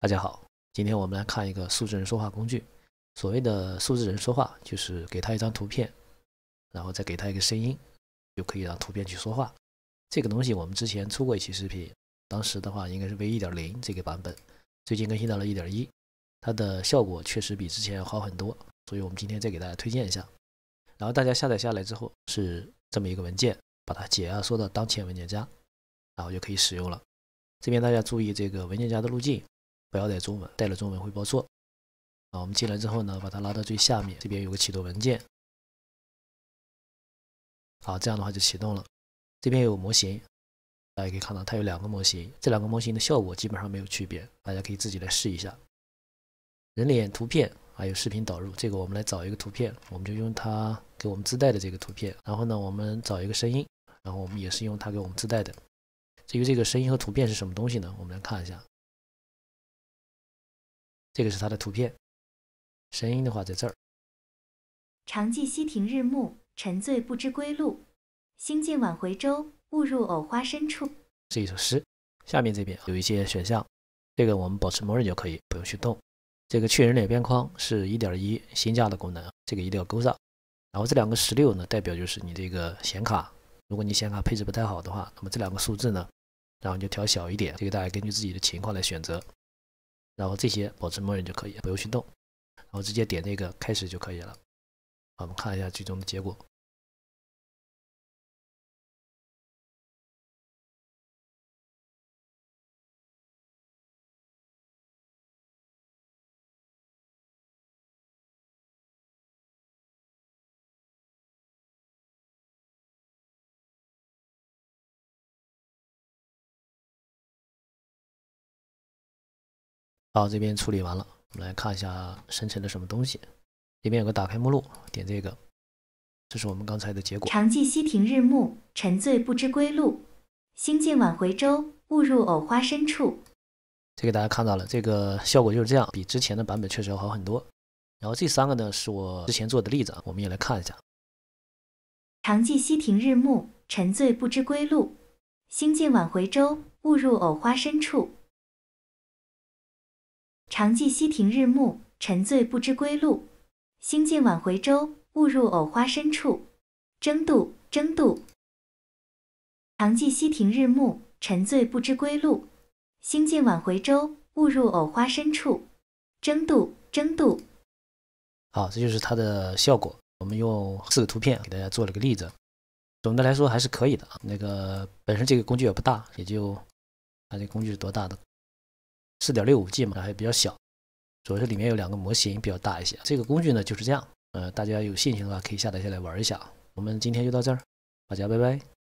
大家好，今天我们来看一个数字人说话工具。所谓的数字人说话，就是给他一张图片，然后再给他一个声音，就可以让图片去说话。这个东西我们之前出过一期视频，当时的话应该是 V 一点零这个版本，最近更新到了一点一，它的效果确实比之前要好很多，所以我们今天再给大家推荐一下。然后大家下载下来之后是这么一个文件，把它解压缩到当前文件夹，然后就可以使用了。这边大家注意这个文件夹的路径。不要带中文，带了中文会报错。啊，我们进来之后呢，把它拉到最下面，这边有个启动文件。好，这样的话就启动了。这边有模型，大家可以看到它有两个模型，这两个模型的效果基本上没有区别，大家可以自己来试一下。人脸图片还有视频导入，这个我们来找一个图片，我们就用它给我们自带的这个图片。然后呢，我们找一个声音，然后我们也是用它给我们自带的。至于这个声音和图片是什么东西呢？我们来看一下。这个是它的图片，声音的话在这儿。常记溪亭日暮，沉醉不知归路。兴尽晚回舟，误入藕花深处。是一首诗。下面这边有一些选项，这个我们保持默认就可以，不用去动。这个去人脸边框是一点一新加的功能，这个一定要勾上。然后这两个十六呢，代表就是你这个显卡，如果你显卡配置不太好的话，那么这两个数字呢，然后你就调小一点，这个大家根据自己的情况来选择。然后这些保持默认就可以，不用去动，然后直接点那个开始就可以了。我们看一下最终的结果。好，这边处理完了，我们来看一下生成的什么东西。这边有个打开目录，点这个，这是我们刚才的结果。常记溪亭日暮，沉醉不知归路。兴尽晚回舟，误入藕花深处。这个大家看到了，这个效果就是这样，比之前的版本确实要好很多。然后这三个呢，是我之前做的例子，我们也来看一下。常记溪亭日暮，沉醉不知归路。兴尽晚回舟，误入藕花深处。常记溪亭日暮，沉醉不知归路。兴尽晚回舟，误入藕花深处。争渡，争渡。常记溪亭日暮，沉醉不知归路。兴尽晚回舟，误入藕花深处。争渡，争渡。好，这就是它的效果。我们用四个图片给大家做了个例子。总的来说还是可以的啊。那个本身这个工具也不大，也就它这工具是多大的？四点六五 G 嘛，还比较小，主要是里面有两个模型比较大一些。这个工具呢就是这样，呃，大家有兴趣的话可以下载下来玩一下。我们今天就到这儿，大家拜拜。